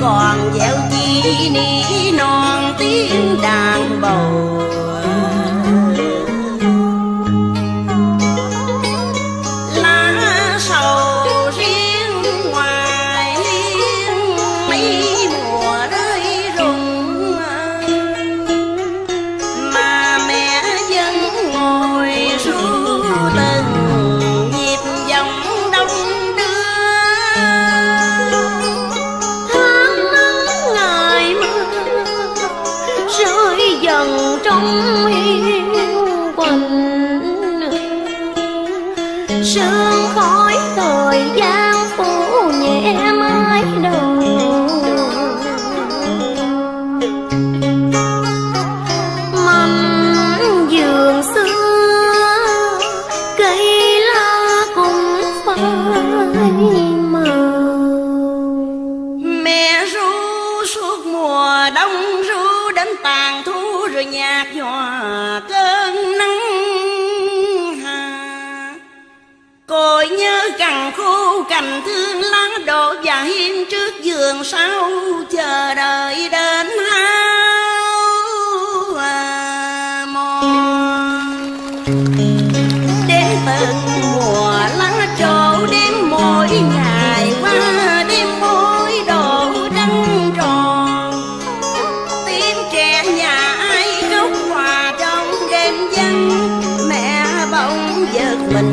còn dẻo chi ni non tiếng đàn bầu. suốt mùa đông ru đến tàn thu rồi nhạt nhòa cơn nắng. Hà cội nhớ cằn khô cành thương lá đổ và hiên trước giường sau, chờ đợi đến hai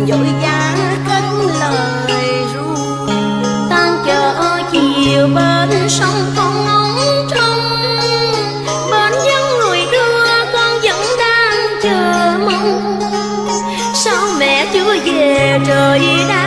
dội vã cất lời ru. Tan chợ chiều bên sông con ngóng trông bên dân người đưa, con vẫn đang chờ mong. Sao mẹ chưa về trời đã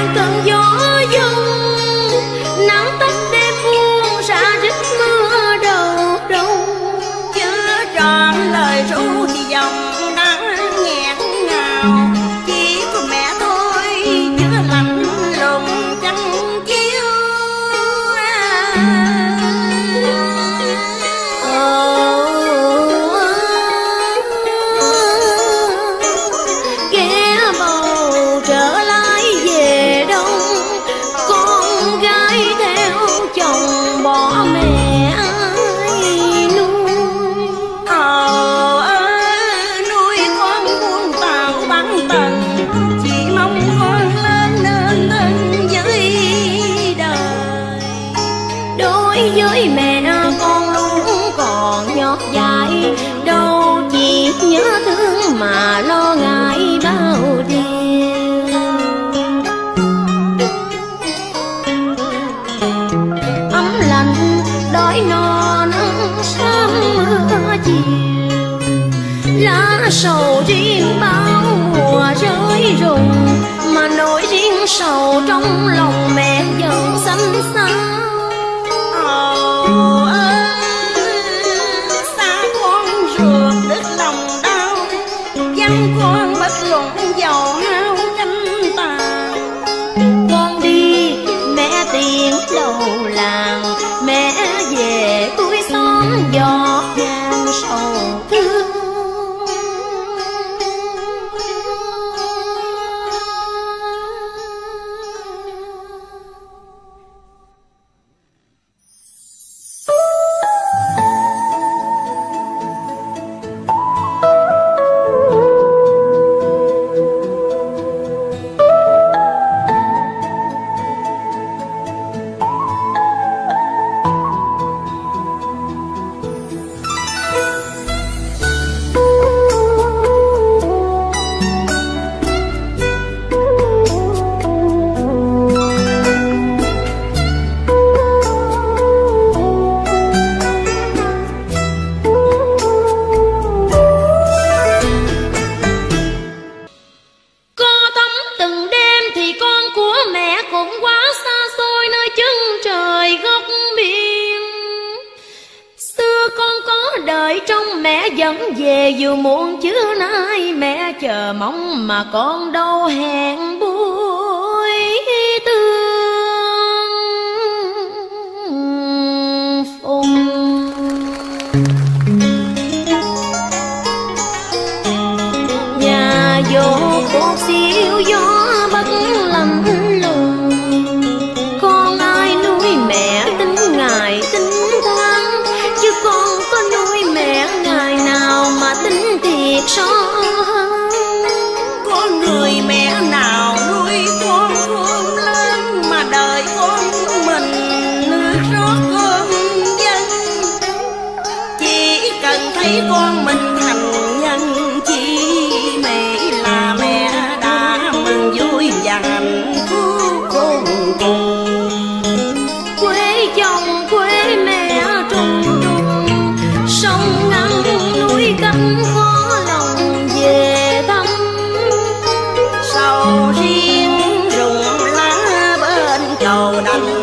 lá sầu riêng bao mùa rơi rụng mà nỗi riêng sầu trong lòng mẹ vẫn xanh xao dẫn về dù muộn chưa nay. Mẹ chờ mong mà con đâu hẹn buổi tương phùng. Nhà vô cuộc xíu vô thấy con mình thành nhân. Chi mẹ là mẹ đã mừng vui và hạnh phúc khôn cùng. Quê chồng, quê mẹ trùng trùng, sông ngăn núi cánh khó lòng về thăm. Sầu riêng rụng lá bên cầu đành